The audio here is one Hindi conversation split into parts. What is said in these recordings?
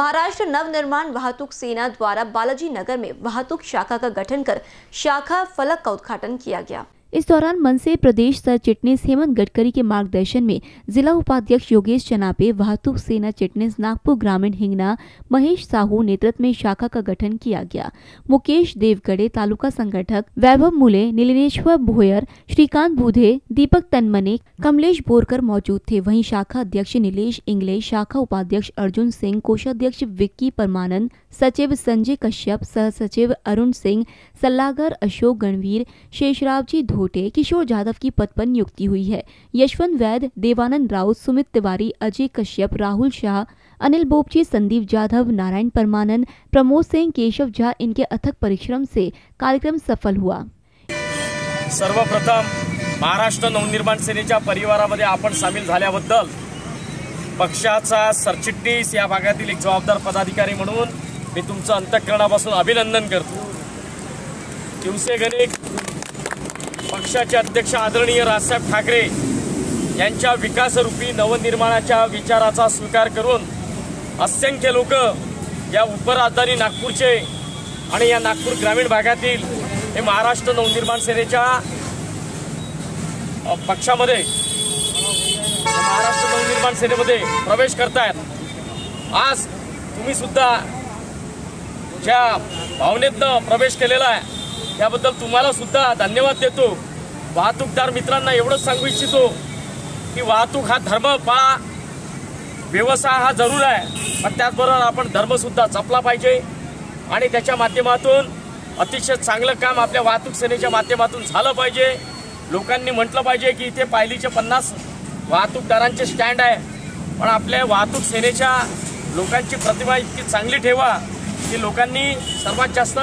महाराष्ट्र नवनिर्माण वाहतुक सेना द्वारा बालाजी नगर में वाहतुक शाखा का गठन कर शाखा फलक का उद्घाटन किया गया। इस दौरान मनसे प्रदेश सर चिटनीस हेमंत गडकरी के मार्गदर्शन में जिला उपाध्यक्ष योगेश चनापे, वाहतुक सेना चिटनीस नागपुर ग्रामीण हिंगना, महेश साहू नेतृत्व में शाखा का गठन किया गया। मुकेश देवगढ़े तालुका संगठक, वैभव मुले, नीलिनेश्वर भोयर, श्रीकांत बूधे, दीपक तनमने, कमलेश बोरकर मौजूद थे। वहीं शाखा अध्यक्ष नीलेश इंगले, शाखा उपाध्यक्ष अर्जुन सिंह, कोषाध्यक्ष विक्की परमानंद, सचिव संजय कश्यप, सह सचिव अरुण सिंह, सलाहकार अशोक गणवीर शेषराव जी धोटे किशोर जाधव की पद पर नियुक्ति हुई है। यशवंत वैद देवानंद राउत, सुमित तिवारी, अजय कश्यप, राहुल शाह, अनिल बोपची, संदीप जाधव, नारायण परमानंद, प्रमोद सिंह, केशव झा इनके अथक परिश्रम से कार्यक्रम सफल हुआ। सर्वप्रथम महाराष्ट्र नवनिर्माण सेनेच्या परिवारामध्ये आपण सामील झाल्याबद्दल पक्षाचा सरचिटणीस या भागातील एक जबाबदार पदाधिकारी म्हणून मी तुमचं अंतःकरणापासून अभिनंदन करतो. शिवसेनेक पक्षाचे अध्यक्ष आदरणीय राजसाहेब ठाकरे यांच्या विकासरूपी नवनिर्माणाच्या विचाराचा स्वीकार करून असंख्य लोक या उपराजधानी नागपूरचे आणि या नागपूर ग्रामीण भागातील हे महाराष्ट्र नवनिर्माण सेनेच्या पक्षामध्ये महाराष्ट्र नवनिर्माण सेनेमध्ये प्रवेश करतायत. आज तुम्ही सुद्धा ज्या भावनेतनं प्रवेश केलेला आहे त्याबद्दल तुम्हाला सुद्धा धन्यवाद देतो. वाहतूकदार मित्रांना एवढंच सांगू इच्छितो की वाहतूक हा धर्म पाळा व्यवसाय हा जरूर आहे. पण त्याचबरोबर आपण धर्मसुद्धा जपला पाहिजे. आणि त्याच्या माध्यमातून अतिशय चांगलं काम आपल्या वाहतूक सेनेच्या माध्यमातून झालं पाहिजे. लोकांनी म्हटलं पाहिजे की इथे पायलीचे पन्नास वाहतूकदारांचे स्टँड आहे. पण आपल्या वाहतूक सेनेच्या लोकांची प्रतिमा इतकी चांगली ठेवा की लोकांनी सर्वात जास्त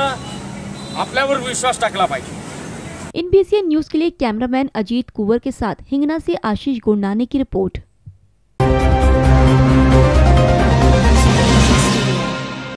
आपल्यावर विश्वास टाकला पाहिजे. इन न्यूज़ के लिए कैमरामैन अजीत कुंवर के साथ हिंगना से आशीष गुंडाने की रिपोर्ट।